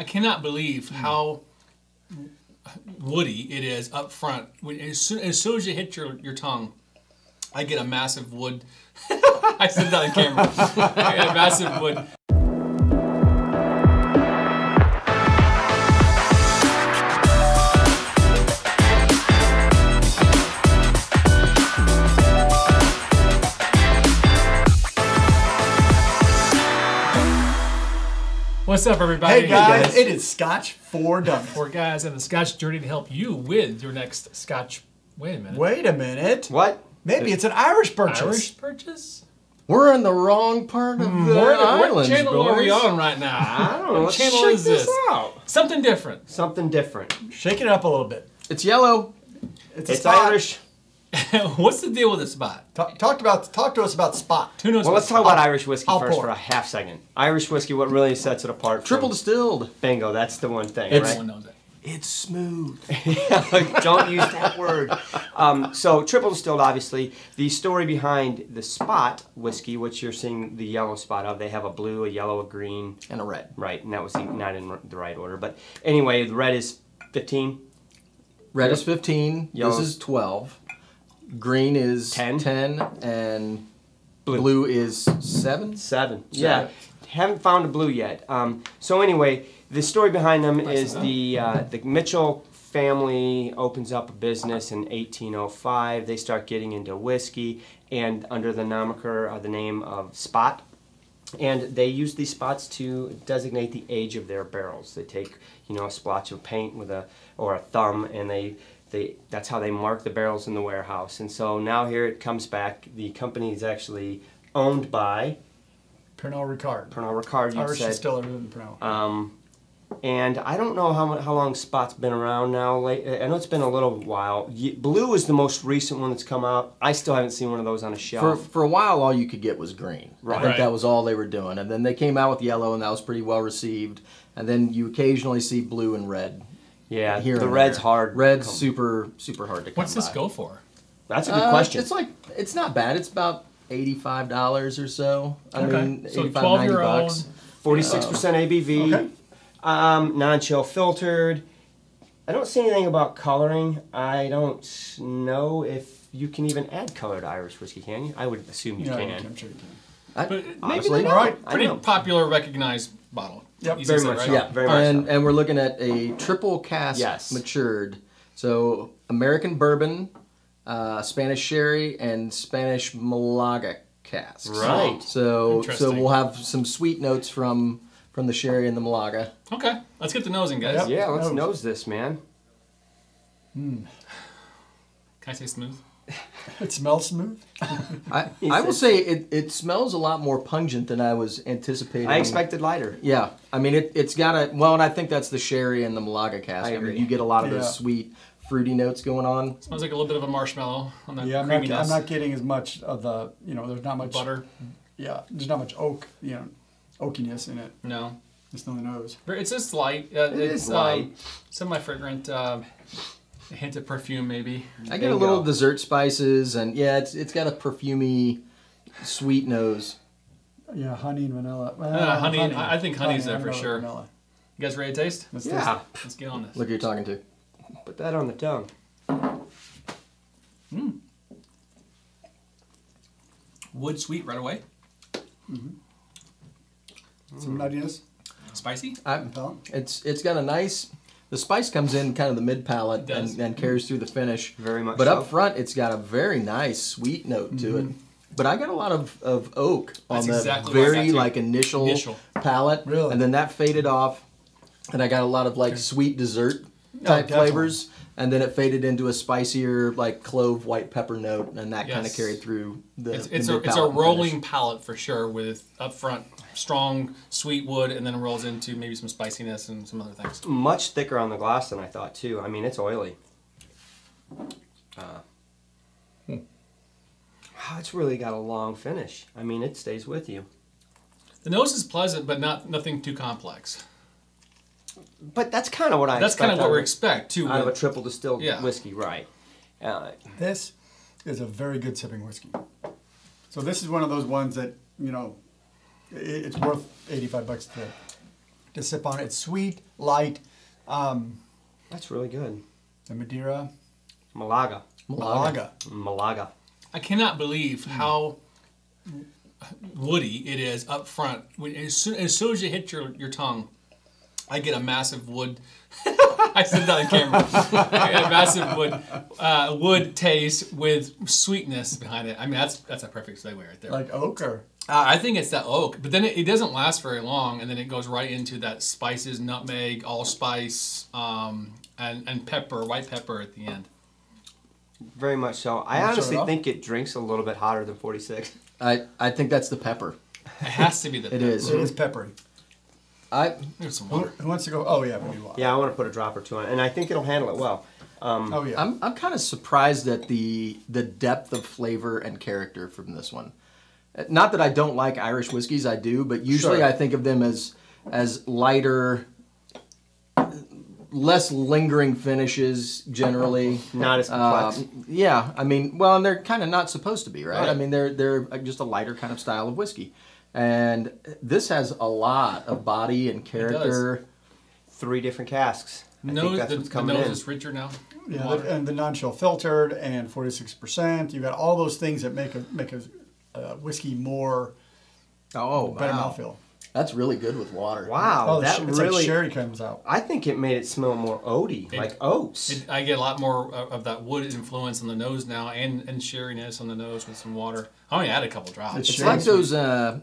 I cannot believe hmm. how woody it is up front. When, as, soon, as soon as you hit your, your tongue, I get a massive wood. I said that on camera. I get a massive wood. What's up, everybody? Hey guys, guys. it is Scotch for Dummies. Four guys in the Scotch journey to help you with your next Scotch. Wait a minute. Wait a minute. What? Maybe it's an Irish purchase. Irish purchase? We're in the wrong part of hmm, the We're, what islands, channel are we on right now? I don't know. What Let's channel is this? out. Something different. Something different. Shake it up a little bit. It's yellow. It's, a It's spot. Irish. What's the deal with this spot? Ta- talked about. Talk to us about spot. Who knows? Well, let's talk about Irish whiskey I'll first pour. for a half second. Irish whiskey, what really sets it apart? Triple from, distilled. bingo. That's the one thing, It's- right? Everyone knows it. It's smooth. Don't use that word. Um, so triple distilled, obviously. The story behind the spot whiskey, which you're seeing the yellow spot of, they have a blue, a yellow, a green, And a red. right? And that was the, not in the right order. But anyway, the red is 15. Red is 15. Yellow. This is 12. Green is 10. 10. And Blue. blue, is 7. Seven. Yeah. Haven't found a blue yet. Um, so anyway, the story behind them is the uh, the Mitchell family opens up a business in 1805. They start getting into whiskey, and under the moniker, uh, the name of Spot, and they use these spots to designate the age of their barrels. They take you know a splotch of paint with a or a thumb, and they they that's how they mark the barrels in the warehouse. And so now here it comes back. The company is actually owned by Pernod Ricard. Pernod Ricard. You Irish said. distiller in Pernod. Um, and I don't know how how long Spot's been around now. Late, I know it's been a little while. Blue is the most recent one that's come out. I still haven't seen one of those on a shelf. for for a while, all you could get was green. Right. I Right. think that was all they were doing. And then they came out with yellow, and that was pretty well received. And then you occasionally see blue and red. Yeah, Here the red's there. hard. Red's Come- super super hard to come What's this by. go for? That's a good Uh, question. It's like it's not bad. It's about eighty-five dollars or so. I Okay. mean, So 85, 12 90 year old. bucks. Forty-six percent ABV. Okay. Um, non-chill filtered. I don't see anything about coloring. I don't know if you can even add color to Irish whiskey. Can you? I would assume you Yeah, can. I'm sure you can. I, But maybe honestly, they All right. I Pretty popular, recognized bottle. Yep. Easy Very much right? so. Yeah, very much and so. and we're looking at a triple cask Yes. matured. So American bourbon, uh, Spanish sherry, and Spanish Malaga casks. Right. So so we'll have some sweet notes from from the sherry and the Malaga. Okay, let's get the nosing, guys. Yep. Yeah, let's Nose. nose this, man. Mm. Can I say smooth? It smells smooth. I, I will say it, it smells a lot more pungent than I was anticipating. I expected lighter. Yeah, I mean it. It's got a well, and I think that's the sherry and the Malaga cask. I I, mean, you get a lot of Yeah. those sweet, fruity notes going on. It Smells like a little bit of a marshmallow on that Yeah, I'm not, creaminess. I'm not getting as much of the. You know, there's not much Butter? Yeah, there's not much oak. You know, oakiness in it. No. Just on the nose. It's just light. Uh, It it's is light. Um, semi-fragrant. Uh, a hint of perfume, maybe. I get a Bingo. little dessert spices, and yeah, it's it's got a perfumey, sweet nose. Yeah, honey and vanilla. Uh, well, Uh, honey- I- I think honey's there for sure. Vanilla. You guys ready to taste? Let's Yeah. taste Let's get on this. Look who you're talking to. Put that on the tongue. Hmm. Wood sweet right away. it. Some nuttiness. Spicy. I, Palate. it's it's got a nice. The spice comes in kind of the mid palate and, and carries through the finish. Very much But so. up front, it's got a very nice sweet note to Mm-hmm. it. But I got a lot of, of oak on That's the exactly what I got very like initial, Initial. palate, Really? and then that faded off, and I got a lot of like sweet dessert Oh, type definitely. flavors, and then it faded into a spicier like clove white pepper note, and that kind of carried through the. It's, the it's a it's a rolling finish. palate for sure with up front strong sweet wood and then it rolls into maybe some spiciness and some other things. Much thicker on the glass than I thought too. I mean, it's oily. Uh, wow, it's really got a long finish. I mean, it stays with you. The nose is pleasant, but not nothing too complex. But that's kind of what I. That's kind of what we of- expect too. out of a triple distilled Yeah. whiskey, right? Uh, This is a very good sipping whiskey. So this is one of those ones that you know, i it's worth 85 bucks to to sip on. It's sweet, light. Um, That's really good. the Madeira, Malaga. Malaga. Malaga. I cannot believe how woody it is up front. When, as, soon, as soon as you hit your, your tongue, I get a massive wood. I said that on camera. I get a massive wood uh, wood taste with sweetness behind it. I mean, that's that's a perfect segue right there. Like oak or Uh, I think it's that oak, but then it, it doesn't last very long, and then it goes right into that spices, nutmeg, allspice, um, and and pepper, white pepper at the end. Very much so. I honestly start off? think it drinks a little bit hotter than 46. I, I think that's the pepper. It has to be the. It pepper. is. it is peppery. I There's some Who, water. who wants to go? Oh yeah, we need water. Yeah, I want to put a drop or two on it, and I think it'll handle it well. Um, Oh yeah. I'm I'm kind of surprised at the the depth of flavor and character from this one. Not that I don't like Irish whiskeys, I do, but usually Sure. I think of them as as lighter, less lingering finishes generally. Not as complex. Um, yeah, I mean, well, and they're kind of not supposed to be, right? I mean, they're they're just a lighter kind of style of whiskey, and this has a lot of body and character. Three different casks. I Nose, think that's the, what's the nose in. is richer now. Yeah, Water. and the non-chill filtered and 46%. You got all those things that make a make a uh, whiskey more Oh, better wow. mouthfeel. That's really good with water. Wow, oh, that sh- it's really. like sherry comes out. I think it made it smell more oaty, It- like oats. It, I get a lot more of, of that wood influence on the nose now, and and sherryness on the nose with some water. I only add a couple drops. It's It's like those uh,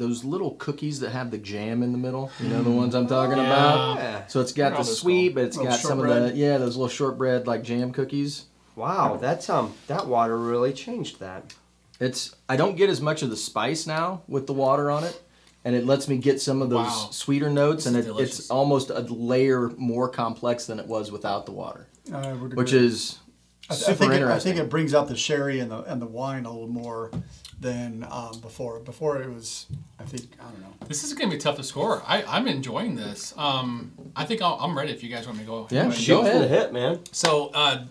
those little cookies that have the jam in the middle. You know the ones I'm talking Yeah. about. yeah. So it's got What are the sweet, called? but it's got some of the yeah those little shortbread like jam cookies. Wow, that's um, that water really changed that. It's I don't get as much of the spice now with the water on it, and it lets me get some of those Wow. sweeter notes, This and it, it's almost a layer more complex than it was without the water, I would which is I, th- I super think it, I think it brings out the sherry and the and the wine a little more than um, before. Before it was, I think I don't know. This is going to be tough to score. I, I'm enjoying this. Um, I think I'll, I'm ready if you guys want me to go. Yeah, Anyway. Shoot Go from the ahead. hip, man. So, uh,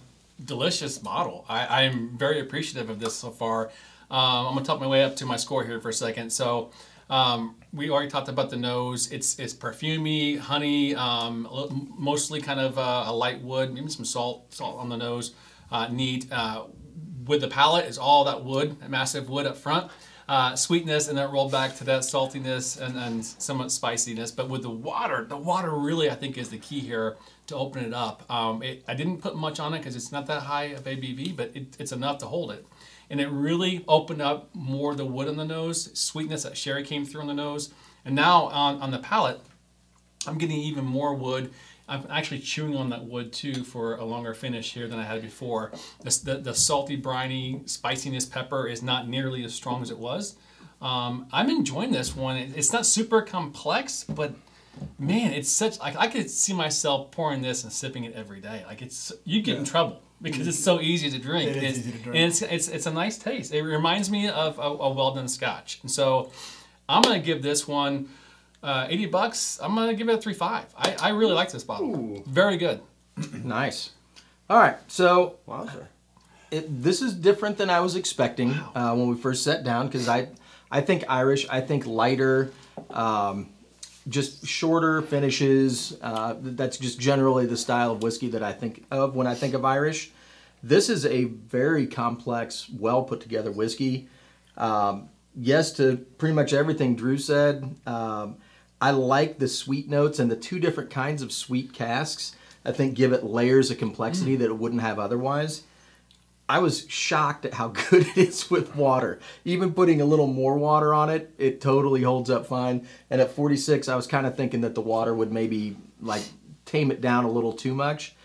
delicious bottle. I, I'm very appreciative of this so far. Um, I'm gonna talk my way up to my score here for a second. So, um, we already talked about the nose. It's it's perfumey, honey, um, mostly kind of uh, a light wood, maybe some salt salt on the nose. Uh, neat. Uh, with the palate is all that wood, that massive wood up front. Uh, sweetness and then roll back to that saltiness and, and somewhat spiciness. But with the water, the water really I think is the key here to open it up. Um, it, I didn't put much on it because it's not that high of ABV, but it, it's enough to hold it. And it really opened up more the wood on the nose, sweetness that sherry came through on the nose. And now on, on the palate, I'm getting even more wood. I'm actually chewing on that wood too for a longer finish here than I had before. This, the, the salty, briny spiciness pepper is not nearly as strong as it was. Um, I'm enjoying this one. It- It's not super complex, but man, it's such. Like I could see myself pouring this and sipping it every day. Like it's you get in trouble because it's so easy to drink. It is It's- easy to drink. And it's, it's it's a nice taste. It reminds me of a, a well done Scotch, and so I'm gonna give this one. Uh, 80 bucks. I'm gonna give it a three five. I, I really like this bottle. Ooh. Very good. nice. All right, so Wowzer. it, this is different than I was expecting uh, when we first sat down because I, I think Irish, I think lighter, um, just shorter finishes. Uh, that's just generally the style of whiskey that I think of when I think of Irish. This is a very complex, well put together whiskey. Um, yes to pretty much everything Drew said. Um, I like the sweet notes and the two different kinds of sweet casks. I think give it layers of complexity that it wouldn't have otherwise. I was shocked at how good it is with water. Even putting a little more water on it, it totally holds up fine. And at 46, I was kind of thinking that the water would maybe like tame it down a little too much.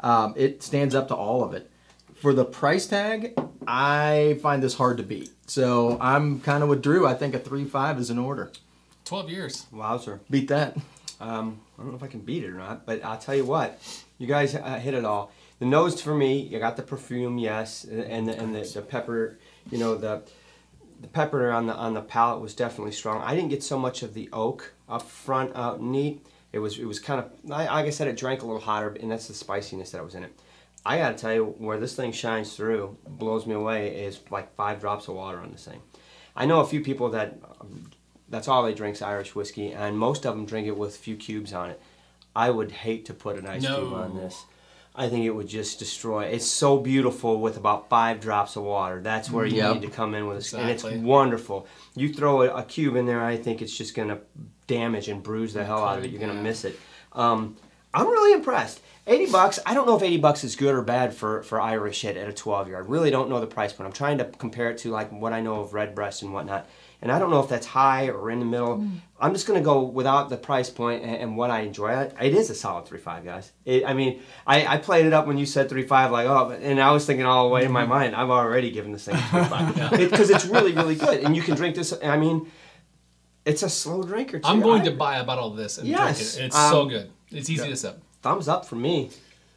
Um, it stands up to all of it. For the price tag, I find this hard to beat. So I'm kind of with Drew. I think a 3.5 is in order. 12 years. Wowzer. Beat that. Um, I don't know if I can beat it or not, but I'll tell you what, you guys uh, hit it all. The nose for me, you got the perfume, yes, and the, and the, the pepper. You know the the pepper on the on the palate was definitely strong. I didn't get so much of the oak up front, out neat. It was it was kind of like I said, it drank a little hotter, and that's the spiciness that was in it. I gotta tell you, where this thing shines through, blows me away, is like five drops of water on this thing. I know a few people that that's all they drink's Irish whiskey, and most of them drink it with a few cubes on it. I would hate to put an ice cube on this. I think it would just destroy. It's so beautiful with about five drops of water. That's where you Yep. need to come in with, a, and it's wonderful. You throw a, a cube in there, I think it's just gonna damage and bruise the hell out of it. You're gonna miss it. Um, I'm really impressed. 80 bucks. I don't know if 80 bucks is good or bad for, for Irish at, at a 12 year. I really don't know the price point. I'm trying to compare it to like what I know of Redbreast and whatnot. And I don't know if that's high or in the middle. I'm just going to go without the price point and, and what I enjoy. It It is a solid three five, guys. It, I mean, I, I played it up when you said three five, like, oh, and I was thinking all the way in my mind, I've already given this thing a 3.5. Because it's really, really good. And you can drink this, I mean, it's a slow drinker too. I'm going I- to buy a bottle of this and Yes, drink it. It's um, so good. It's easy to sip. Thumbs up for me.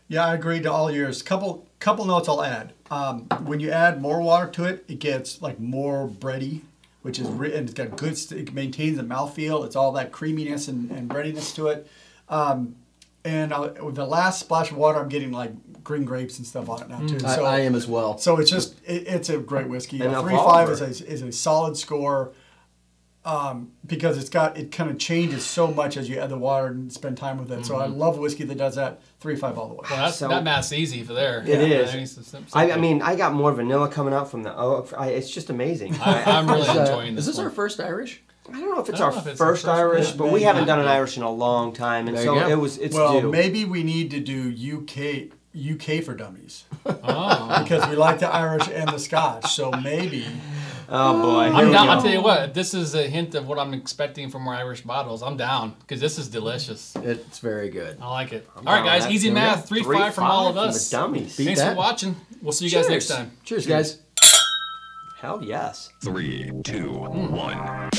Yeah, I agree to all yours. Couple couple notes I'll add. Um, when you add more water to it, it gets like more bready, which is and it's got good. It maintains the mouthfeel. It's all that creaminess and, and breadiness to it. Um, and uh, with the last splash of water, I'm getting like green grapes and stuff on it now too. I, So I am as well. so it's just it, it's a great whiskey. And a three five is a, is a solid score. Um, because it's got it kind of changes so much as you add the water and spend time with it. So I love whiskey that does that three five all the way. Well, that's, So- that math's easy for there. It is. I mean, it's- it's- I, I mean, I got more vanilla coming out from the oak. I, it's just amazing. I, I'm really uh, enjoying this. is this one. our first Irish? I don't know if it's our know if it's our first first Irish, one. but we haven't maybe. done an Irish in a long time, and There so it was. It's well, due. maybe we need to do UK UK for dummies Oh. because we like the Irish and the Scotch. So maybe Oh boy, I'm down. I'll tell you what. If this is a hint of what I'm expecting from our Irish bottles, I'm down because this is delicious. It's very good. I like it. I'm all right, guys. with. Easy math. go. Three, Three five from all of from us. the dummies. Beat Thanks that. for watching. We'll see you guys next time. Cheers, guys. Hell yes. Three, two, hmm. one.